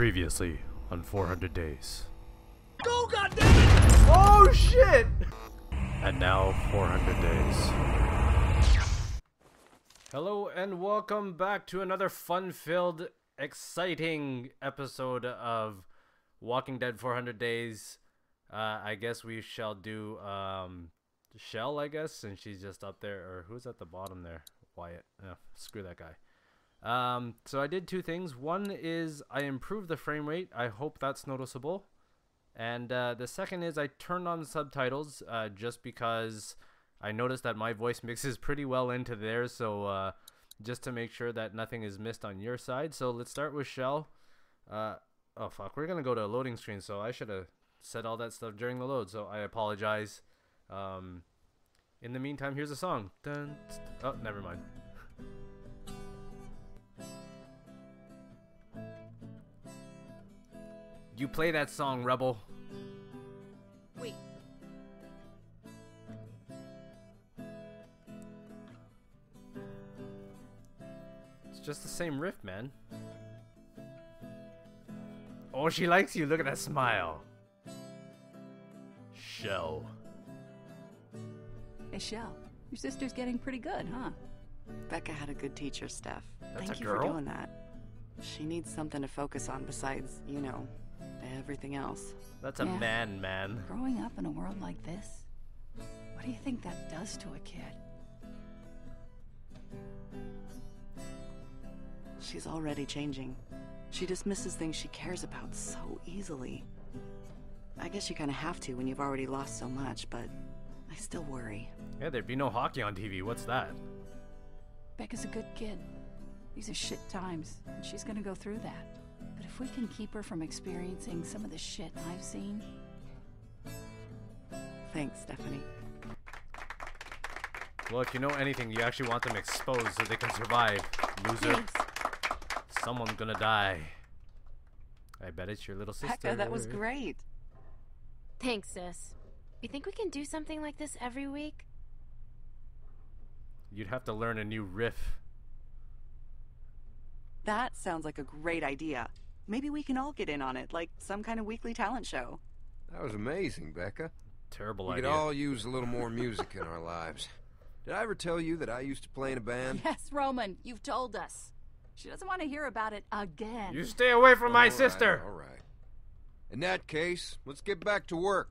Previously on 400 Days. Go, goddammit! Oh shit! And now 400 Days. Hello and welcome back to another fun-filled, exciting episode of Walking Dead 400 Days. Uh, I guess we shall do um, Shel, I guess, and she's just up there. Or who's at the bottom there? Wyatt. Yeah, screw that guy. Um, so I did two things. One is I improved the frame rate. I hope that's noticeable. And uh, the second is I turned on subtitles uh, just because I noticed that my voice mixes pretty well into theirs. So uh, just to make sure that nothing is missed on your side. So let's start with Shel. Uh, oh fuck, we're gonna go to a loading screen. So I should have said all that stuff during the load. So I apologize. Um, in the meantime, here's a song. Dun, oh, never mind. You play that song, Rebel. Wait. It's just the same riff, man. Oh, she likes you. Look at that smile. Shel. Hey, Shel, your sister's getting pretty good, huh? Becca had a good teacher, Steph. That's Thank a you girl? for doing that. She needs something to focus on besides, you know, everything else. That's a Yeah. man, man. Growing up in a world like this, what do you think that does to a kid? She's already changing. She dismisses things she cares about so easily. I guess you kind of have to when you've already lost so much, but I still worry. Yeah, there'd be no hockey on TV. What's that? Becca's a good kid. These are shit times, and she's gonna go through that. But if we can keep her from experiencing some of the shit I've seen, Thanks, Stephanie. Well, if you know anything, you actually want them exposed so they can survive. Loser. thanks. Someone's gonna die. I bet it's your little sister. Becca, that was great. Thanks, sis. You think we can do something like this every week? You'd have to learn a new riff. That sounds like a great idea. Maybe we can all get in on it, like some kind of weekly talent show. That was amazing, Becca. Terrible We could all use a little more music in our lives. Did I ever tell you that I used to play in a band? Yes, Roman, you've told us. She doesn't want to hear about it again. You stay away from my All right, sister. All right. In that case, let's get back to work.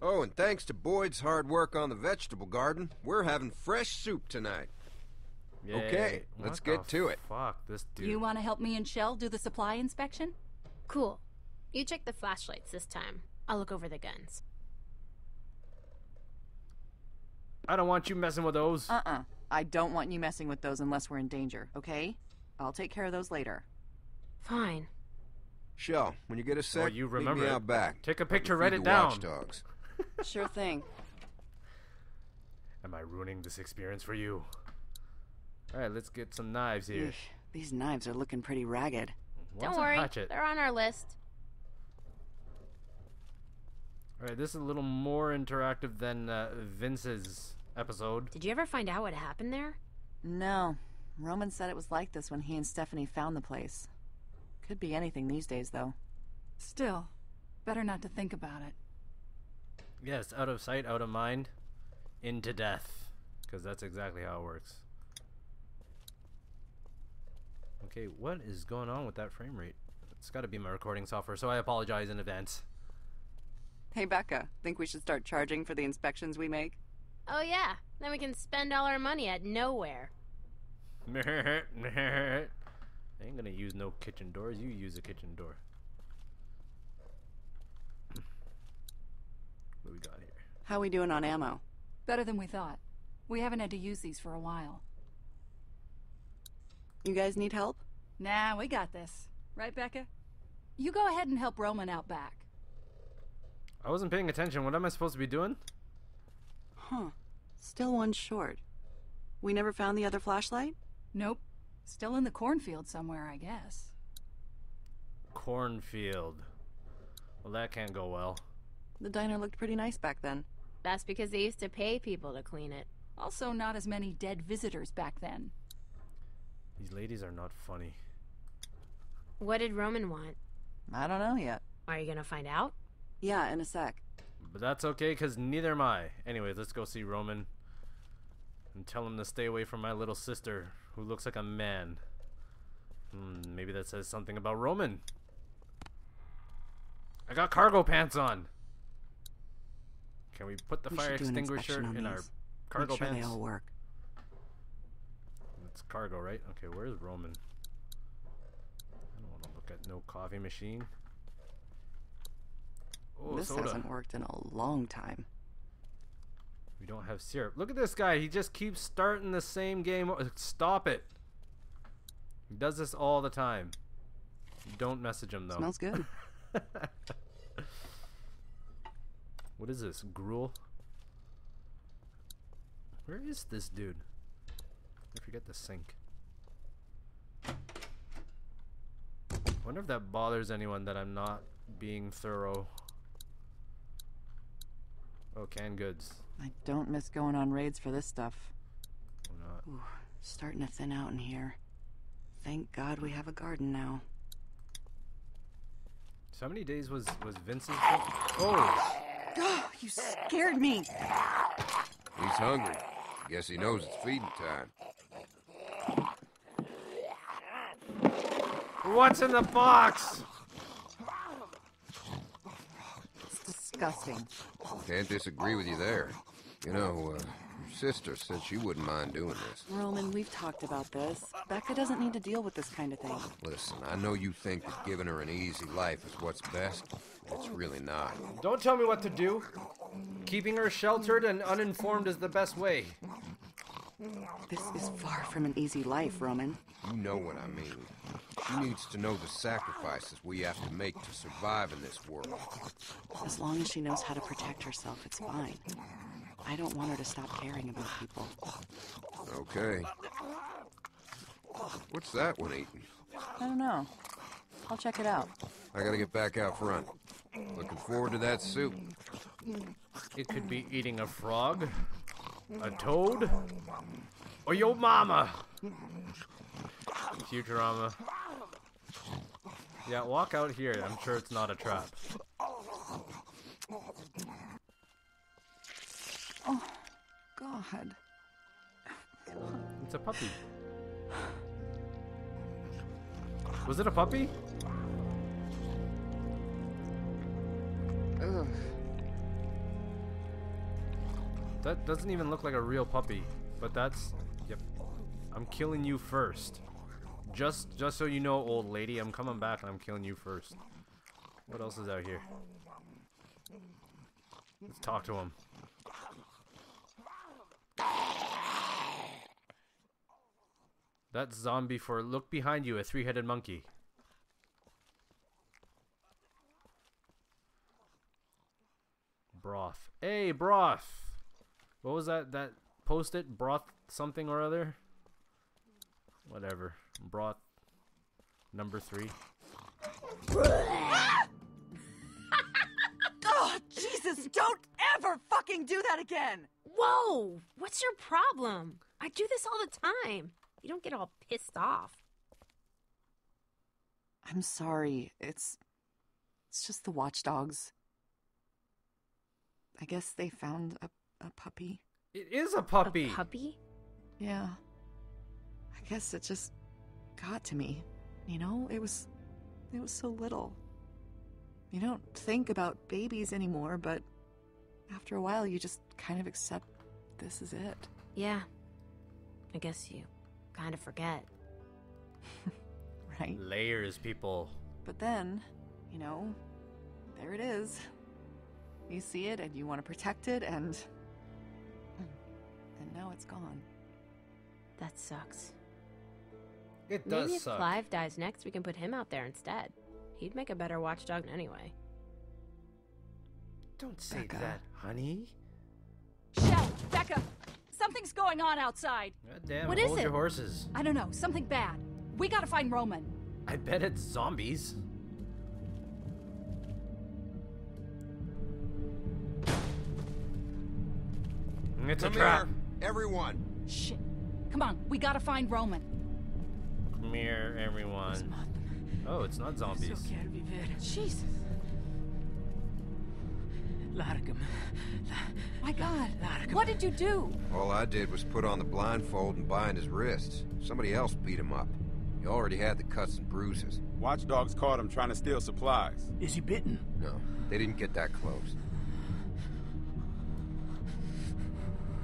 Oh, and thanks to Boyd's hard work on the vegetable garden, we're having fresh soup tonight. Okay, Yay. let's What get the to it. Fuck this dude. You want to help me and Shel do the supply inspection? Cool. You check the flashlights this time. I'll look over the guns. I don't want you messing with those. Uh-uh. I don't want you messing with those unless we're in danger, okay? I'll take care of those later. Fine. Shel, when you get a oh, sec, Oh, you meet remember me it. out back. Take a picture, write it down. Watchdogs. Sure thing. Am I ruining this experience for you? All right, let's get some knives here. Eesh, These knives are looking pretty ragged. What's Don't a worry, hatchet? they're on our list. All right, this is a little more interactive than uh, Vince's episode. Did you ever find out what happened there? No. Roman said it was like this when he and Stephanie found the place. Could be anything these days, though. Still, better not to think about it. Yes, out of sight, out of mind, into death, because that's exactly how it works. Okay, what is going on with that frame rate? It's got to be my recording software, so I apologize in advance. Hey, Becca, think we should start charging for the inspections we make? Oh, yeah. Then we can spend all our money at nowhere. I ain't gonna use no kitchen doors. You use a kitchen door. what we got here? How we doing on ammo? Better than we thought. We haven't had to use these for a while. You guys need help? Nah, we got this. Right, Becca? You go ahead and help Roman out back. I wasn't paying attention. What am I supposed to be doing? Huh. Still one short. We never found the other flashlight? Nope. Still in the cornfield somewhere, I guess. Cornfield. Well, that can't go well. The diner looked pretty nice back then. That's because they used to pay people to clean it. Also, not as many dead visitors back then. These ladies are not funny. What did Roman want? I don't know yet. Are you gonna find out? Yeah, in a sec. But that's okay, because neither am I. Anyway, let's go see Roman. And tell him to stay away from my little sister, who looks like a man. Hmm, maybe that says something about Roman. I got cargo pants on. Can we put the We fire should do an extinguisher inspection on in our cargo Make sure pants? they all work. It's cargo, right? Okay, where's Roman? I don't want to look at no coffee machine. Oh, this soda. hasn't worked in a long time. We don't have syrup. Look at this guy. He just keeps starting the same game. Oh, stop it. He does this all the time. Don't message him though. Smells good. What is this? Gruel? Where is this dude? I forget the sink. Wonder if that bothers anyone that I'm not being thorough. Oh, canned goods. I don't miss going on raids for this stuff. I'm not. Ooh, starting to thin out in here. Thank God we have a garden now. So how many days was was Vince's? Oh, Oh, you scared me. He's hungry. Guess he knows it's feeding time. What's in the box? It's disgusting. Can't disagree with you there. You know, uh, your sister said she wouldn't mind doing this. Roman, we've talked about this. Becca doesn't need to deal with this kind of thing. Listen, I know you think that giving her an easy life is what's best. It's really not. Don't tell me what to do. Keeping her sheltered and uninformed is the best way. This is far from an easy life, Roman. You know what I mean. She needs to know the sacrifices we have to make to survive in this world. As long as she knows how to protect herself, it's fine. I don't want her to stop caring about people. Okay. What's that one eating? I don't know. I'll check it out. I gotta get back out front. Looking forward to that soup. It could be eating a frog, a toad, or your mama. Futurama. Yeah, walk out here. I'm sure it's not a trap. Oh, God. It's a puppy. Was it a puppy? Ugh. That doesn't even look like a real puppy, but that's yep. I'm killing you first. Just just so you know, old lady, I'm coming back and I'm killing you first. What else is out here? Let's talk to him. That's zombie for look behind you, a three-headed monkey. Broth. Hey, broth. What was that? That post-it broth something or other. Whatever. Broth. Number three. Oh, Jesus, don't ever fucking do that again! Whoa! What's your problem? I do this all the time. You don't get all pissed off. I'm sorry. It's. It's just the watchdogs. I guess they found a, a puppy. It is a puppy. A puppy? Yeah. I guess it just got to me. You know, it was. It was so little. You don't think about babies anymore, but after a while, you just kind of accept this is it. Yeah. I guess you kind of forget. Right? Layers, people. But then, you know, there it is. You see it and you want to protect it, and. And now it's gone. That sucks. It does Maybe if suck. Clive dies next, we can put him out there instead. He'd make a better watchdog anyway. Don't say Becca. that, honey. Shel, Becca, something's going on outside. God damn, What is hold it? your horses. I don't know, something bad. We gotta find Roman. I bet it's zombies. It's Come a trap. here, everyone. Shit. Come on, we gotta find Roman. Come here, everyone. Oh, it's not zombies. quero. Jesus. Larga-me. My God. What did you do? All I did was put on the blindfold and bind his wrists. Somebody else beat him up. He already had the cuts and bruises. Watchdogs caught him trying to steal supplies. Is he bitten? No, they didn't get that close.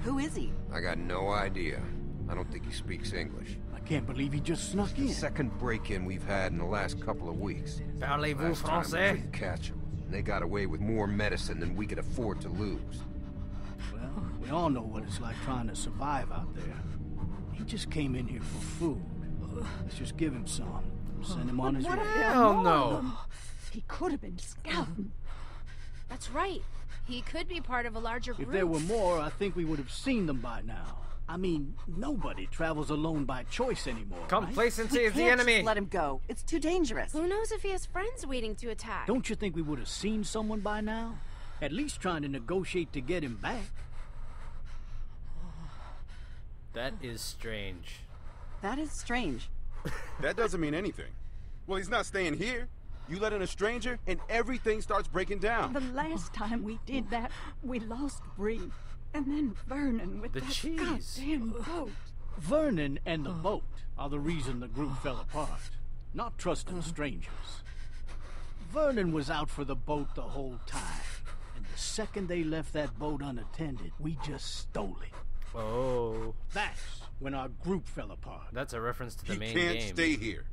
Who is he? I got no idea. I don't think he speaks English. I can't believe he just snuck The in. second break-in we've had in the last couple of weeks. Parlez-vous Last time we français? catch him. They got away with more medicine than we could afford to lose. Well, we all know what it's like trying to survive out there. He just came in here for food. Let's just give him some. Send him on his What way. Hell no. Oh, he could have been scouting. That's right. He could be part of a larger group. If there were more, I think we would have seen them by now. I mean, nobody travels alone by choice anymore. Complacency We is the can't just enemy. let him go. It's too dangerous. Who knows if he has friends waiting to attack? Don't you think we would have seen someone by now? At least trying to negotiate to get him back. That is strange. That is strange. That doesn't mean anything. Well, he's not staying here. You let in a stranger, and everything starts breaking down. The last time we did that, we lost Bree. And then Vernon with The that cheese. goddamn boat. Vernon and the boat are the reason the group fell apart. Not trusting strangers. Vernon was out for the boat the whole time. And the second they left that boat unattended, we just stole it. Oh, That's when our group fell apart. that's a reference to the he main can't stay here.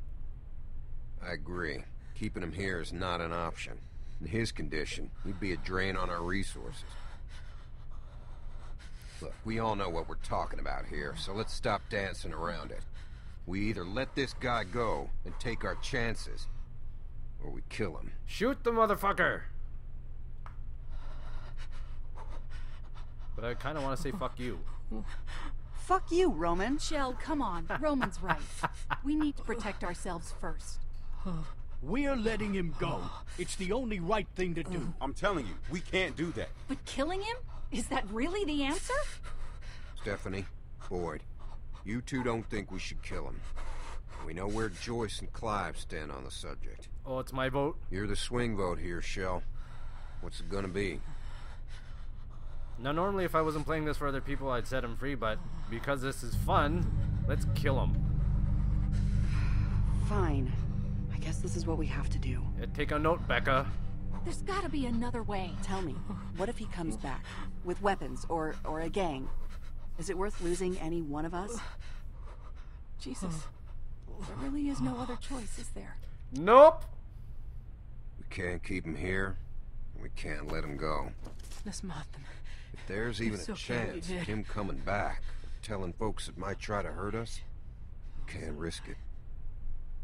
I agree. Keeping him here is not an option. In his condition, he'd be a drain on our resources. Look, we all know what we're talking about here, so let's stop dancing around it. We either let this guy go and take our chances, or we kill him. Shoot the motherfucker! But I kind of want to say fuck you. Fuck you, Roman. Shel, come on. Roman's right. We need to protect ourselves first. We're letting him go. It's the only right thing to do. I'm telling you, we can't do that. But killing him? Is that really the answer? Stephanie, Boyd, you two don't think we should kill him. We know where Joyce and Clive stand on the subject. Oh, it's my vote. You're the swing vote here, Shel. What's it gonna be? Now, normally, if I wasn't playing this for other people, I'd set him free, but because this is fun, let's kill him. Fine. I guess this is what we have to do. Uh, Take a note, Becca. There's gotta be another way. Tell me, what if he comes back with weapons or or a gang? Is it worth losing any one of us? Jesus. There really is no other choice, is there? Nope! We can't keep him here. and We can't let him go. Let's mop them. If there's even a chance very of good. him coming back, telling folks that might try to hurt us, we can't risk it.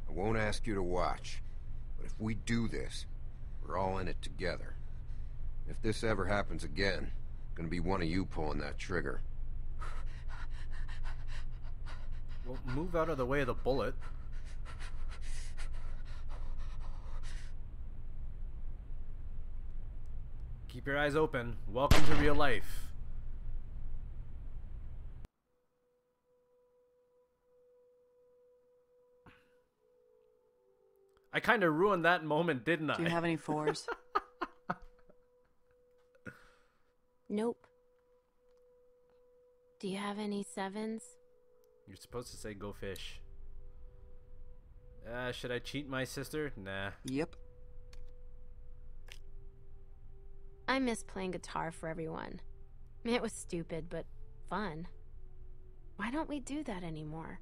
I won't ask you to watch, but if we do this, we're all in it together. If this ever happens again, it's gonna be one of you pulling that trigger. Well, move out of the way of the bullet. Keep your eyes open. Welcome to real life. Kind of ruined that moment, didn't I? Do you have any fours? Nope. Do you have any sevens? You're supposed to say go fish. Uh, should I cheat my sister? Nah. yep. I miss playing guitar for everyone. It was stupid, but fun. Why don't we do that anymore?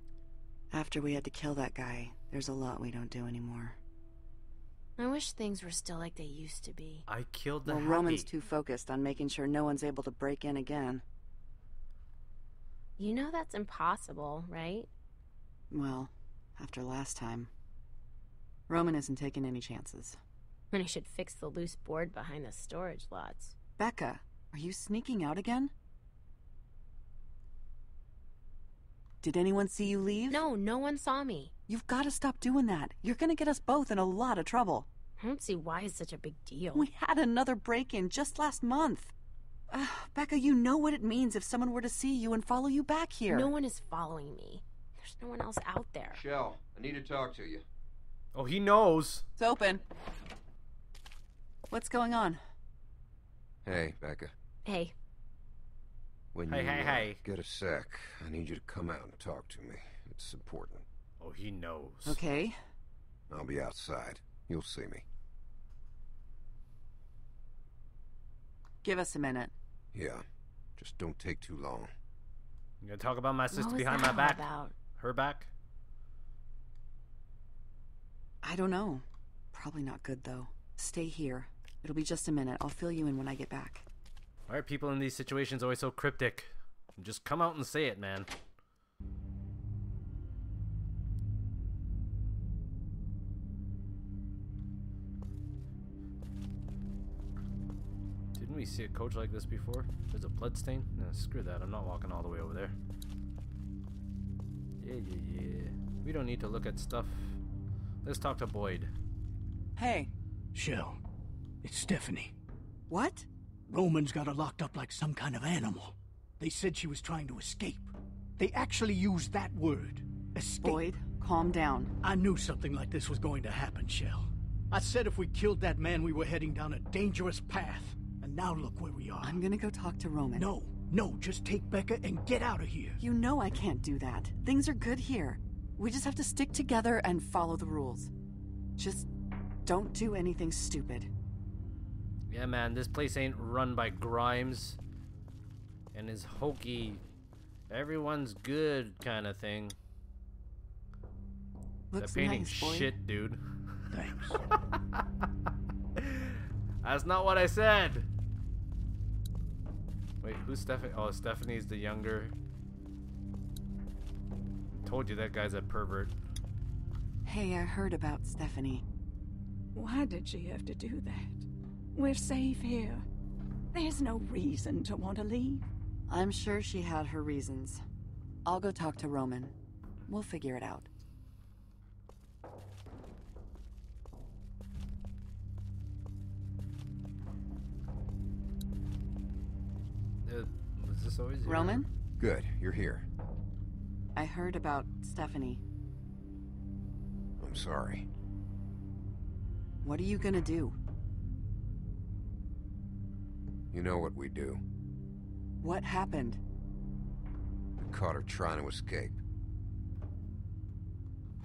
After we had to kill that guy, there's a lot we don't do anymore. I wish things were still like they used to be. I killed the Well, happy. Roman's too focused on making sure no one's able to break in again. You know that's impossible, right? Well, after last time. Roman isn't taking any chances. And I should fix the loose board behind the storage lots. Becca, are you sneaking out again? Did anyone see you leave? No, no one saw me. You've got to stop doing that. You're going to get us both in a lot of trouble. I don't see why it's such a big deal. We had another break in just last month. Uh, Becca, you know what it means if someone were to see you and follow you back here. No one is following me. There's no one else out there. Shel, I need to talk to you. Oh, he knows. It's open. What's going on? Hey, Becca. Hey, When Hey, you hey, uh, hey. get a sec, I need you to come out and talk to me. It's important. Oh, he knows. Okay. I'll be outside. You'll see me. Give us a minute. Yeah. Just don't take too long. You gonna talk about my sister was behind my back? about? Her back? I don't know. Probably not good, though. Stay here. It'll be just a minute. I'll fill you in when I get back. Why are people in these situations always so cryptic? Just come out and say it, man. Didn't we see a coach like this before? There's a blood stain? No, screw that. I'm not walking all the way over there. Yeah, yeah, yeah. We don't need to look at stuff. Let's talk to Boyd. Hey. Shel, it's Stephanie. What? Roman's got her locked up like some kind of animal. They said she was trying to escape. They actually used that word. Escape. Boyd, calm down. I knew something like this was going to happen, Shel. I said if we killed that man, we were heading down a dangerous path. And now look where we are. I'm gonna go talk to Roman. No, no, just take Becca and get out of here. You know I can't do that. Things are good here. We just have to stick together and follow the rules. Just don't do anything stupid. Yeah, man, this place ain't run by Grimes and his hokey, everyone's good kind of thing. Looks that painting's nice, Boyd. shit, dude. Thanks. That's not what I said. Wait, who's Stephanie? Oh, Stephanie's the younger. Told you that guy's a pervert. Hey, I heard about Stephanie. Why did she have to do that? We're safe here. There's no reason to want to leave. I'm sure she had her reasons. I'll go talk to Roman. We'll figure it out. Uh, was this always your- Roman? Good, you're here. I heard about Stephanie. I'm sorry. What are you gonna do? You know what we do. What happened? We caught her trying to escape.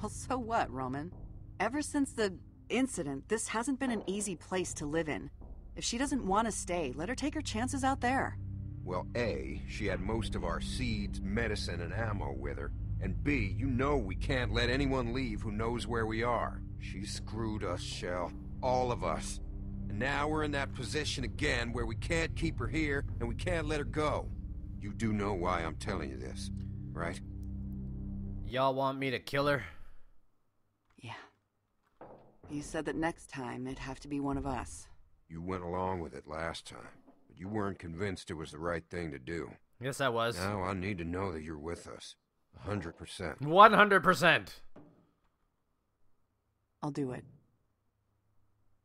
Well, so what, Roman? Ever since the incident, this hasn't been an easy place to live in. If she doesn't want to stay, let her take her chances out there. Well, A, she had most of our seeds, medicine, and ammo with her. And B, you know we can't let anyone leave who knows where we are. She screwed us, Shel. All of us. And now we're in that position again where we can't keep her here and we can't let her go. You do know why I'm telling you this, right? Y'all want me to kill her? Yeah. You said that next time it'd have to be one of us. You went along with it last time, but you weren't convinced it was the right thing to do. Yes, I was. Now I need to know that you're with us. A hundred percent. 100%. I'll do it.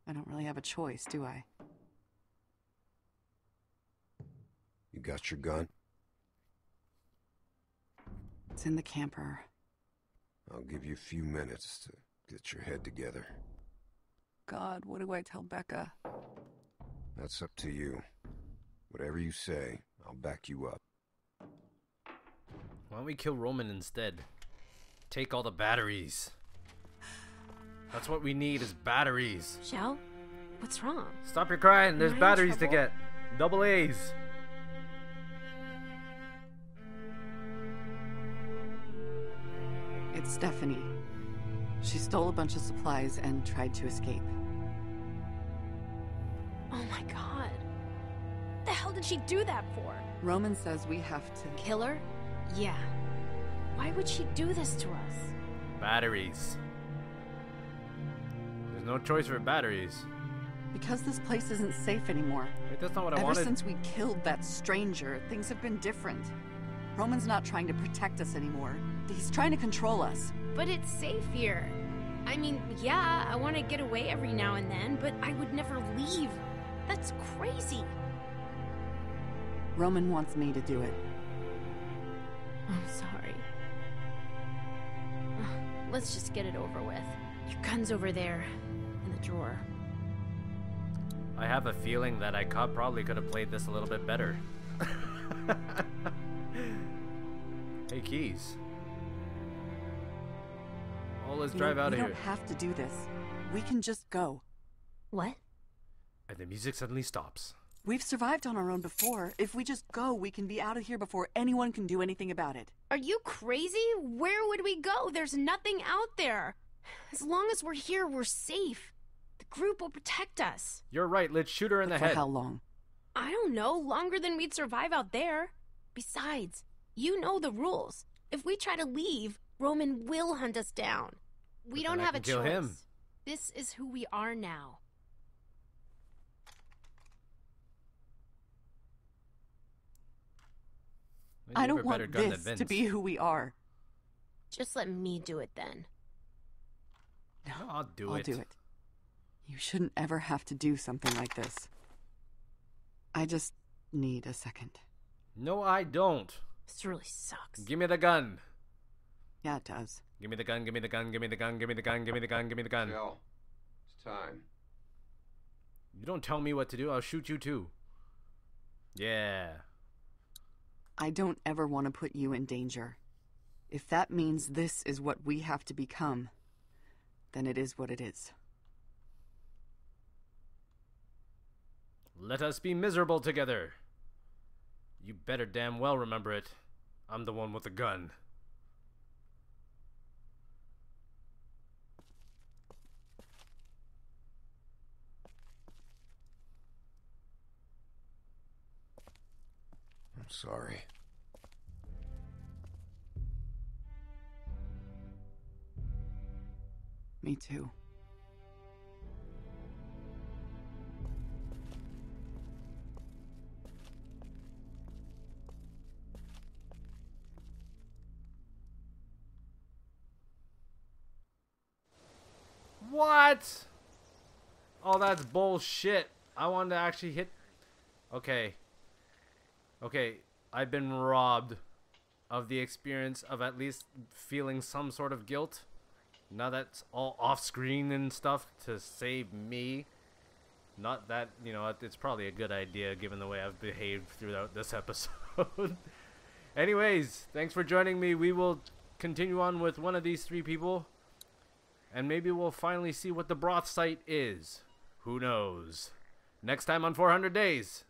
I don't really have a choice, do I? You got your gun? It's in the camper. I'll give you a few minutes to get your head together. God, what do I tell Becca? That's up to you. Whatever you say, I'll back you up. Why don't we kill Roman instead? Take all the batteries. That's what we need is batteries. Shel? What's wrong? Stop your crying. There's Am I in batteries to get. Double A's. It's Stephanie. She stole a bunch of supplies and tried to escape. Oh my god. What The hell did she do that for? Roman says we have to. Kill her? Yeah. Why would she do this to us? Batteries. There's no choice for batteries. Because this place isn't safe anymore. Wait, that's not what I Ever wanted. since we killed that stranger, things have been different. Roman's not trying to protect us anymore. He's trying to control us. But it's safe here. I mean, yeah, I want to get away every now and then, but I would never leave. That's crazy. Roman wants me to do it. I'm sorry. Let's just get it over with. Your gun's over there, in the drawer. I have a feeling that I co- probably could have played this a little bit better. hey, keys. Well, let's You drive know, out we don't have to do this. We can just go. What? And the music suddenly stops. We've survived on our own before. If we just go, we can be out of here before anyone can do anything about it. Are you crazy? Where would we go? There's nothing out there. As long as we're here, we're safe. The group will protect us. You're right, let's shoot her in But the for head. how long? I don't know, longer than we'd survive out there. Besides, you know the rules. If we try to leave, Roman will hunt us down. We But don't have a can kill choice. him. This is who we are now. I don't want this to be who we are. Just let me do it then. No, I'll do I'll it. do it. You shouldn't ever have to do something like this. I just need a second. No, I don't. This really sucks. Give me the gun. Yeah, it does. Give me the gun, give me the gun, give me the gun, give me the gun, give me the gun, give me the gun. Phil, it's time. You don't tell me what to do, I'll shoot you too. Yeah. I don't ever want to put you in danger. If that means this is what we have to become, then it is what it is. Let us be miserable together. You better damn well remember it. I'm the one with the gun. I'm sorry. Me too. What? Oh, that's bullshit. I wanted to actually hit. Okay. Okay, I've been robbed of the experience of at least feeling some sort of guilt. Now that's all off screen and stuff to save me. Not that, you know, it's probably a good idea given the way I've behaved throughout this episode. Anyways, thanks for joining me. We will continue on with one of these three people. And maybe we'll finally see what the broth site is. Who knows? Next time on 400 Days.